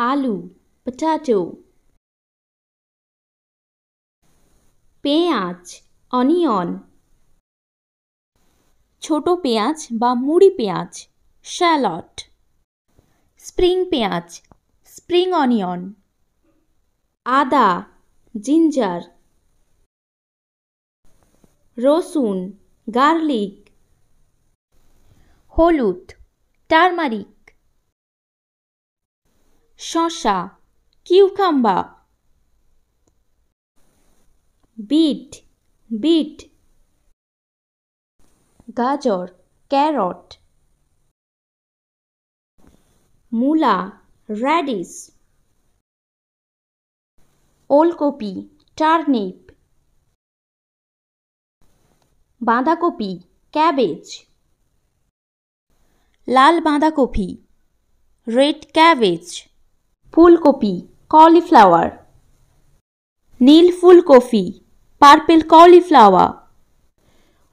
আলু পটাটো পেঁয়াজ অনিয়ন ছোট পেঁয়াজ বা মুড়ি পেঁয়াজ শ্যালট স্প্রিং পেঁয়াজ স্প্রিং অনিয়ন আদা জিঞ্জার রসুন গার্লিক হলুদ টারমারিক শসা কিউকাম্বা। Beet beet. গাজর, ক্যারট। মূলা, র্যাডিস। ওলকপি, টার্নিপ। বাঁধাকপি, ক্যাবেজ। লাল বাঁধাকপি, রেড ক্যাবেজ। ফুলকপি কলিফ্লাওয়ার নীল ফুলকপি পার্পেল কলিফ্লাওয়ার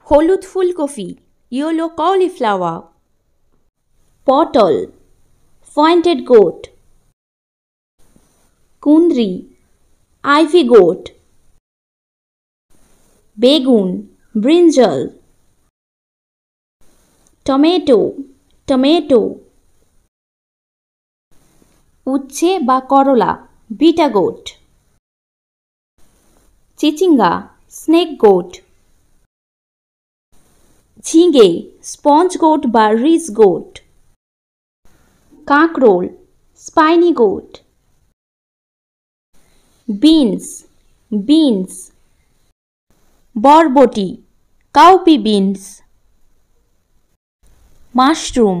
হলুদ ফুলকপি ইয়েলো কলিফ্লাওয়ার পটল পয়েন্টেড গোট কুন্দ্রি আইভি গোট বেগুন ব্রিঞ্জল টমেটো টমেটো উচ্ছে বা করলা, বিটা গোট চিচিঙ্গা স্নেক গোট ঝিঙে স্পঞ্জ গোট বা রিস গোট কাঁকরোল স্পাইনি গোট বিনস বিনস বরবটি, কাউপি বিনস মাশরুম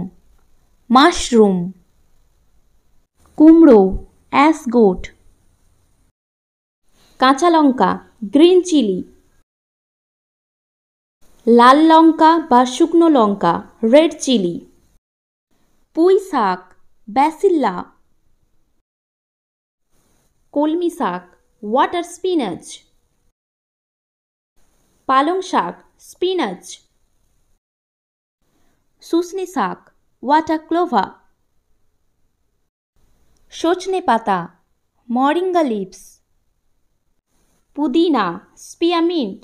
মাশরুম. কুমড়ো অ্যাসগোট কাঁচা লঙ্কা, গ্রিন চিলি। লাল লঙ্কা বা শুকনো লঙ্কা, রেড চিলি। পুঁই শাক, ব্যাসিল্লা। কলমি শাক, ওয়াটার স্পিনাচ। পালং শাক, স্পিনাচ। শুশনি শাক, ওয়াটার ক্লোভা। সজনে পাতা, মরিঙ্গা লিভস পুদিনা স্পিয়ামিন্ট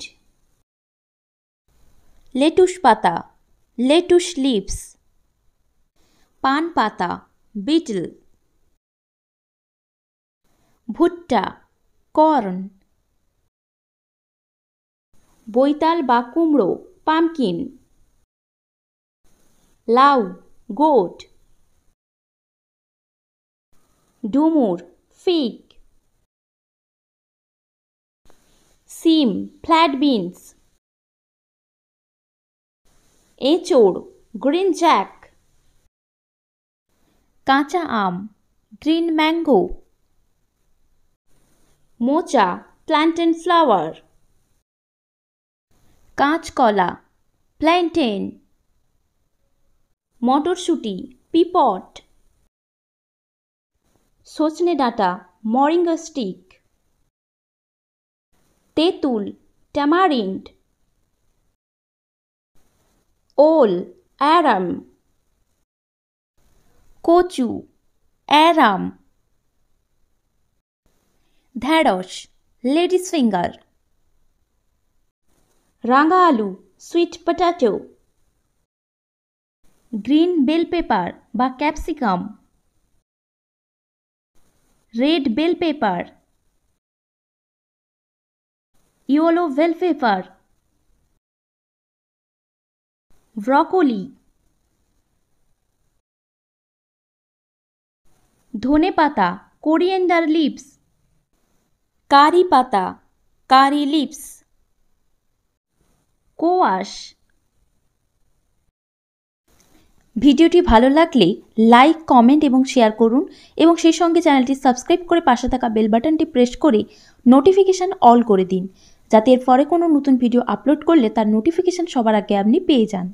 লেটুস পাতা, লেটুস লিভস পান পাতা, বিটল। ভুট্টা, কর্ন। বৈতাল বা কুমড়ো, পামকিন। লাউ, গোট। ডুমুর ফিগ সিম ফ্ল্যাট বিনস এঁচোড় গ্রিন জ্যাক কাঁচা আম গ্রিন ম্যাঙ্গো মোচা প্ল্যান্টেন ফ্লাওয়ার কাঁচকলা প্ল্যান্টেন মটরশুঁটি পিপট সজনে ডাঁটা মরিঙ্গা স্টিক তেঁতুল ট্যামারিন্ড ওল অ্যারাম কচু অ্যারাম ঢ্যাঁড়স লেডিস ফিঙ্গার রাঙা আলু sweet potato green bell pepper বা capsicum Red bell pepper yellow bell pepper broccoli धने पाता कोरिएंडर लिप्स कारी पाता, कारी लिप्स कोआश ভিডিওটি ভালো লাগলে লাইক, কমেন্ট এবং শেয়ার করুন এবং সেই সঙ্গে চ্যানেলটি সাবস্ক্রাইব করে পাশে থাকা বেল বাটনটি প্রেস করে নোটিফিকেশান অল করে দিন, যাতে এর পরে কোনো নতুন ভিডিও আপলোড করলে তার নোটিফিকেশান সবার আগে আপনি পেয়ে যান।